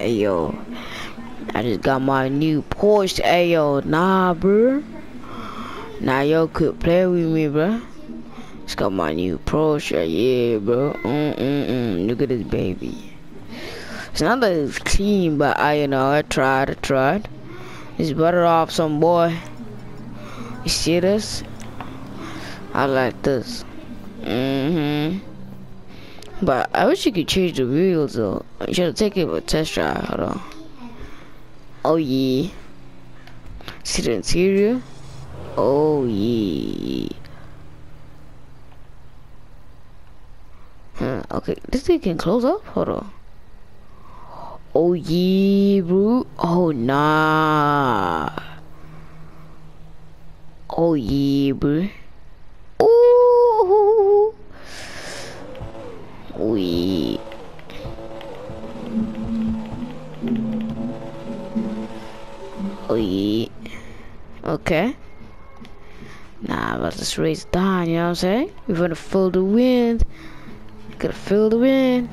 Ayo. I just got my new Porsche. Ayo, nah, bro. Nah, yo could play with me, bro. Just got my new Porsche. Yeah, bro. Mm mm mm. Look at this baby. It's not that it's clean, but I, you know, I tried. I tried. It's better off some boy. You see this? I like this. Mm-hmm. But I wish you could change the wheels though. You should take it for a test drive. Hold on. Oh yeah. See the interior? Oh yeah. Huh, okay, this thing can close up? Hold on. Oh yeah, bro. Oh nah. Oh yeah, bro. We. Oh yeah. Okay. Nah, let's just raise it down, you know what I'm saying? We're gonna feel the wind. Gotta feel the wind.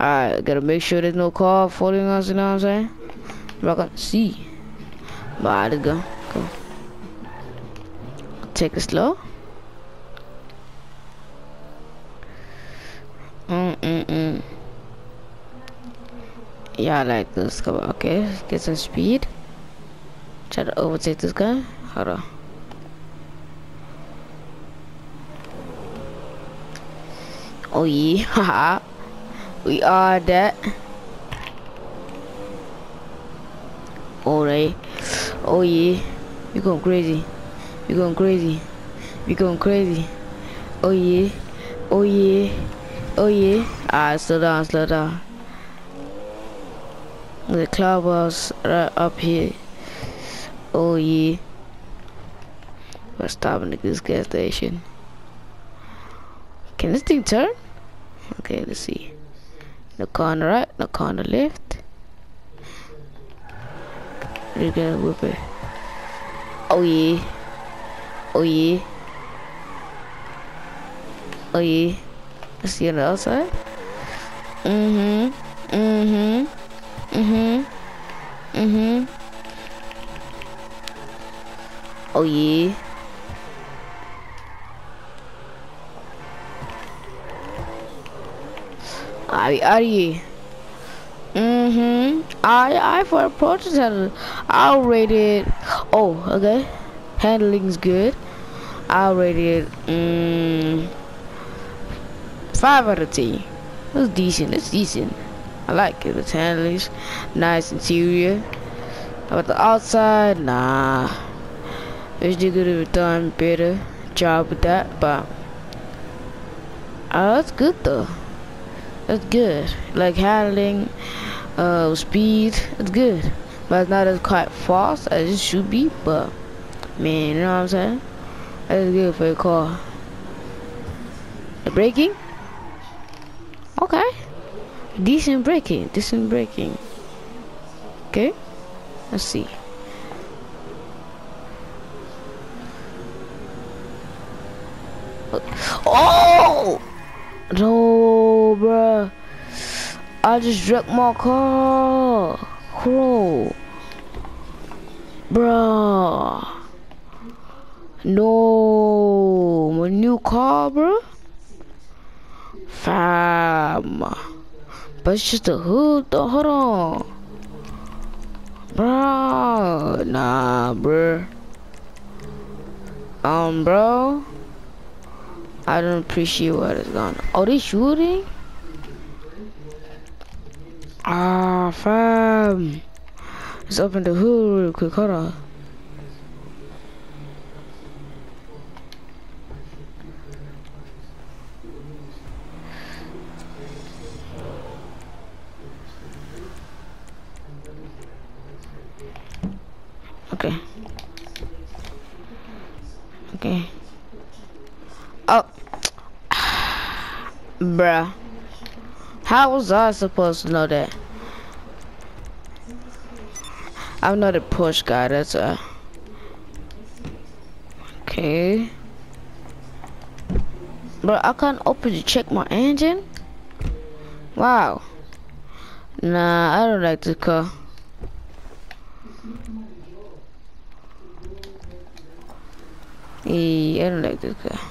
Alright, gotta make sure there's no car following us, you know what I'm saying? Not gonna see. Bye, let's go. Go. Take it slow. Mm mm mm. Yeah, I like this. Okay. Get some speed. Try to overtake this guy. Hold on. Oh yeah, haha. we are that. Alright. Oh yeah. You going crazy. You going crazy. You going crazy. Oh yeah. Oh yeah. Oh yeah. Alright, slow down, slow down. The cloud was right up here. Oh yeah. We're stopping at this gas station. Can this thing turn? Okay, let's see. No the right, no the left. We're gonna whip it. Oh yeah. Oh yeah. Oh yeah. Let's see on the outside. Mm-hmm. Mm-hmm. Mm-hmm. Mm-hmm. Oh yeah. I are you? Mm-hmm. I I for a prototype I'll rate it oh okay. Handling's good. I'll rate it mm, five out of ten. It's decent, it's decent. I like it. It's handling's nice interior. About the outside? Nah. Wish they could have done better job with that, but uh, that's good though. That's good. Like handling, uh, speed, it's good. But it's not as quite fast as it should be, but man, you know what I'm saying? That's good for a car. The braking? Okay. Decent braking, decent braking. Okay, let's see. Oh! No, bruh. I just wrecked my car. Bro. Bruh. No. My new car, bruh. Fam. But it's just a hood, though. Hold on. Bro. Nah, bro. Um, bro. I don't appreciate what is going on. Oh, they shooting? Ah, fam. Let's open the hood real quick. Hold on. Okay. Okay. Oh. Bruh. How was I supposed to know that? I'm not a push guy, that's a... Okay. Bro, I can't open to check my engine? Wow. Nah, I don't like this car. Hey, I